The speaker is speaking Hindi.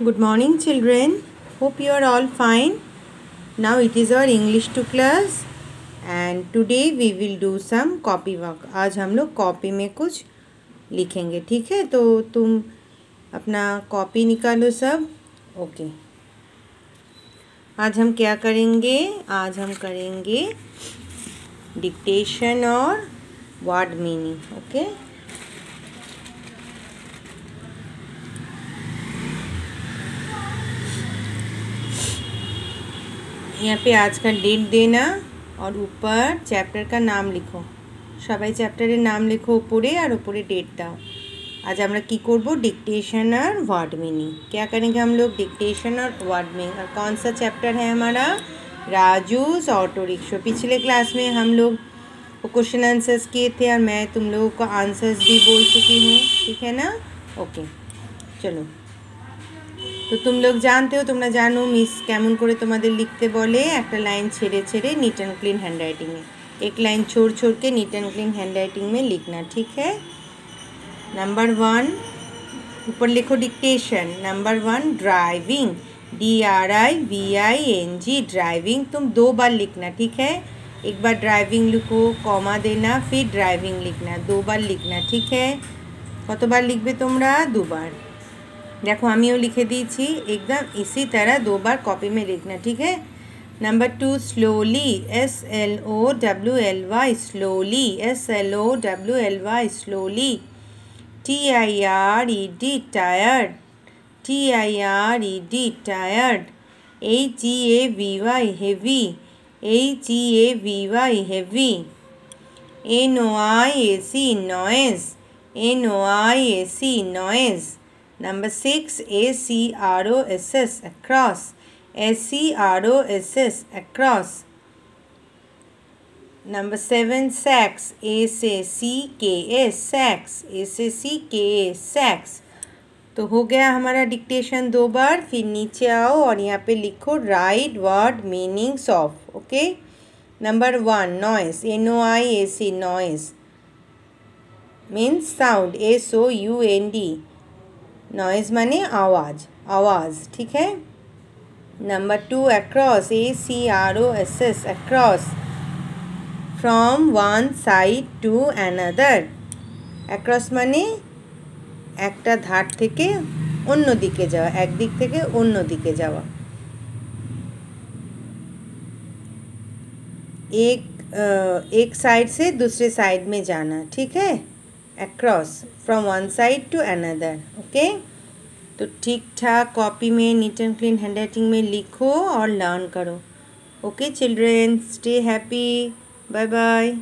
Good morning, children. Hope you are all fine. Now it is our English to class and today we will do some copy work. आज हम लोग कॉपी में कुछ लिखेंगे ठीक है तो तुम अपना कॉपी निकालो सब ओके आज हम क्या करेंगे आज हम करेंगे डिक्टेशन और वर्ड मीनिंग ओके यहाँ पे आज का डेट देना और ऊपर চ্যাপ্টার का নাম লিখো সবাই চ্যাপ্টারের নাম লেখো উপরে আর উপরে डेट দাও आज আমরা কি করব डिक्टेशन और वर्ड मीनिंग क्या करेंगे हम लोग डिक्टेशन और वर्ड मीनिंग और कौन सा चैप्टर है हमारा राजूस ऑटो रिक्शो पिछले क्लास में हम लोग वो क्वेश्चन आंसर्स किए थे और मैं तुम लोगों को आंसर्स भी बोल चुकी हूँ ठीक है ना ओके चलो तो तुम लोग जानते हो জানো মিস मिस कैमन তোমাদের लिखते बोले एक लाइन ছেড়ে ছেড়े neat and clean hand writing में एक लाइन छोड़ छोड़ के neat and clean hand writing में लिखना ठीक है नंबर वन ऊपर लिखो dictation number one driving D R I V I N G driving तुम दो बार लिखना ठीक है एक बार ड्राइविंग लिखो कॉमा देना फिर ड्राइविंग लिखना दो बार लिखना ठीक है कत बार लिखे तुम्हारा दो बार देखो, हम लिखे दीची एकदम इसी तरह दो बार कॉपी में लिखना, ठीक है? Number two slowly S L O W L Y slowly S L O W L Y slowly T I R E D tired T I R E D tired H E A V Y heavy H E A V Y heavy N O I A C noise N O I A C noise Number six, A C R O S S across. S C R O S S across. Number seven, sax. S A C K S sax. S A C K A sax. तो हो गया हमारा डिक्टेशन दो बार फिर नीचे आओ और यहाँ पे लिखो write word meanings of okay number one noise N O I A C noise means sound S O U N D noise माने आवाज़ आवाज़ ठीक है number two across A C R O S S across from one side to another across মানে একটা ধার থেকে অন্য দিকে যাওয়া একদিক থেকে অন্য দিকে যাওয়া एक एक साइड से दूसरे साइड में जाना ठीक है Across from one side to another, okay? तो ठीक ठाक कॉपी में neat and clean hand writing में लिखो और लर्न करो okay children stay happy bye bye